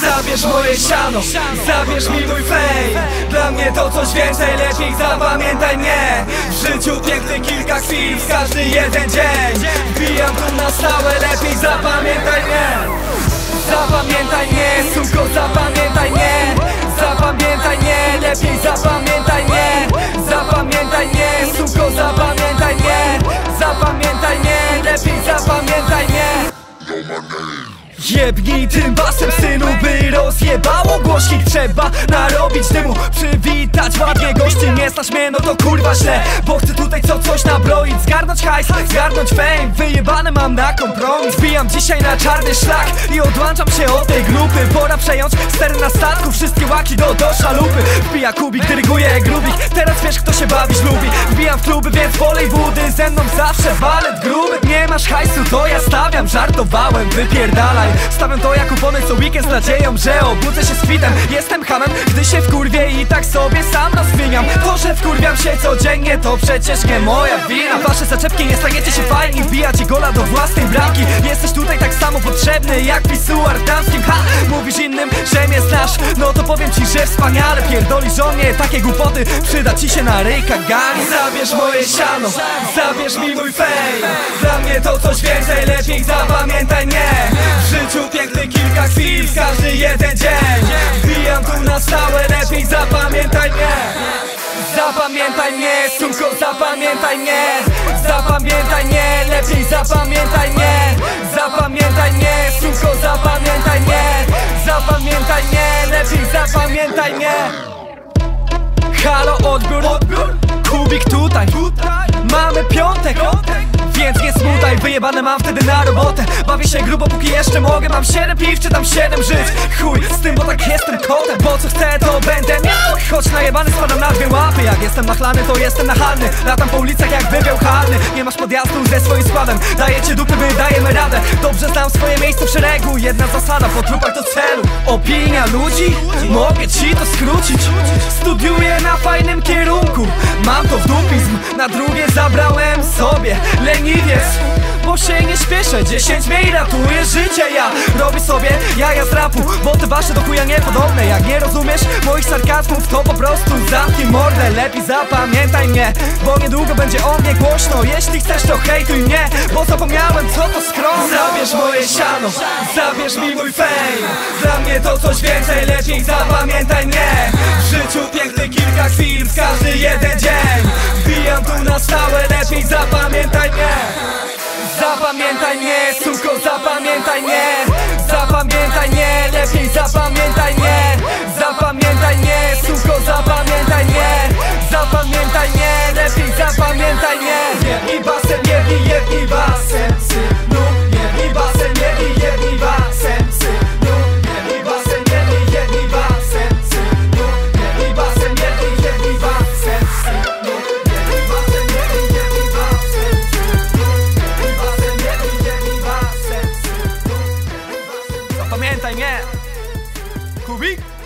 Zabierz moje siano, zabierz mi mój fame Dla mnie to coś więcej, lepiej zapamiętaj mnie. W życiu piękny kilka chwil, w każdy jeden dzień. Wbijam tu na stałe, lepiej zapamiętaj mnie. Zapamiętaj mnie, suko, zapamiętaj Jebnij tym basem synu, by rozjebało głośnik Trzeba narobić dymu, przywitać ładnie gości Nie znasz mnie, no to kurwa źle. Bo chcę tutaj co coś nabroić Zgarnąć hajs, zgarnąć fame. Wyjebane mam na kompromis. Zbijam dzisiaj na czarny szlak I odłączam się od tej grupy Pora przejąć stery na statku. Wszystkie łaki do, do szalupy. Wbija kubik, dyryguje grubik. Teraz wiesz kto się bawić lubi. Wbijam w kluby, więc polej wody. Ze mną zawsze walet gruby. Nie masz hajsu, to ja stawiam. Żartowałem, wypierdalaj. Stawiam to jak kupony co weekend z nadzieją, że obudzę się z kwitem Jestem hamem, gdy się wkurwię i tak sobie sam rozwiniam to przecież nie moja wina. Wasze zaczepki nie staniecie się fajni, wbijacie gola do własnej bramki. Jesteś tutaj tak samo potrzebny jak pisuar damskim. Ha! Mówisz innym, że mnie znasz, no to powiem ci, że wspaniale. Pierdolisz o mnie, takie głupoty, przyda ci się na ryjka gali. Zabierz moje siano, zabierz mi mój fame. Dla mnie to coś więcej, lepiej zapamiętaj mnie W życiu piękny kilka chwil, każdy jeden dzień. Wbijam tu na stałe, lepiej zapamiętaj mnie Zapamiętaj mnie, suko, zapamiętaj mnie. Zapamiętaj mnie, lepiej zapamiętaj mnie. Zapamiętaj mnie, suko, zapamiętaj mnie. Zapamiętaj mnie, lepiej zapamiętaj mnie. Halo, odbiór, odbiór. Kubik tutaj, Mamy piątek, więc nie smutaj Wyjebane mam wtedy na robotę. Bawię się grubo póki jeszcze mogę. Mam siedem piw, czy tam siedem żyć. Chuj z tym, bo tak jestem kotem. Bo co chcę to będę Choć najebany spadam na dwie łapy. Jak jestem nachlany to jestem nachalny. Latam po ulicach jak wybiał halny Nie masz podjazdu ze swoim składem. Dajecie dupy, wydajemy radę. Dobrze znam swoje miejsce w szeregu. Jedna zasada, po trupach do celu. Opinia ludzi? Mogę ci to skrócić. Studiuję na fajnym kierunku. Mam to w dupizm. Na drugie zabrałem sobie Leniwiec. Bo się nie śpieszę. 10 mniej ratuje życie Lepiej zapamiętaj mnie Bo niedługo będzie o mnie głośno. Jeśli chcesz to hejtuj mnie Bo zapomniałem co to skrom Zabierz moje siano Zabierz mi mój fame. Dla mnie to coś więcej Lepiej zapamiętaj mnie. W życiu piękny kilka chwil W każdy jeden dzień. Wbijam tu na stałe Lepiej zapamiętaj mnie. Zapamiętaj mnie, suko, zapamiętaj mnie. Zapamiętaj mnie, lepiej zapamiętaj mnie. Zapamiętaj jednívá jsem si nudně Zapamiętaj mnie! Kubik?